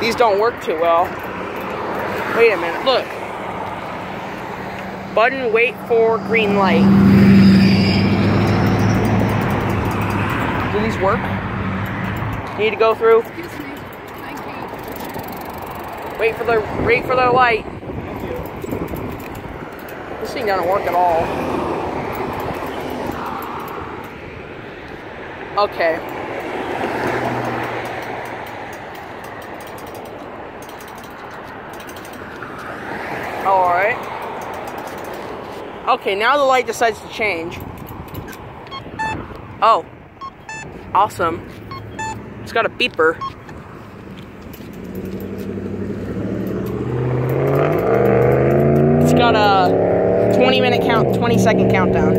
these don't work too well. Wait a minute, look. Button wait for green light. Do these work? Need to go through? Excuse me. Thank you. Wait for the wait for the light. This thing doesn't work at all. Okay. Alright. Okay, now the light decides to change. Oh. Awesome. It's got a beeper. It's got a 20 minute count, 20 second countdown.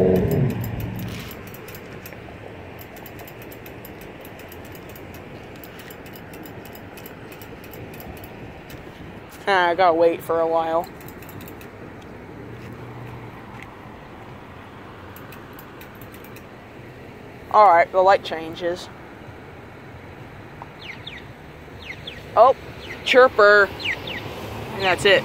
Ah, I gotta wait for a while. Alright, the light changes. Oh, chirper. And that's it.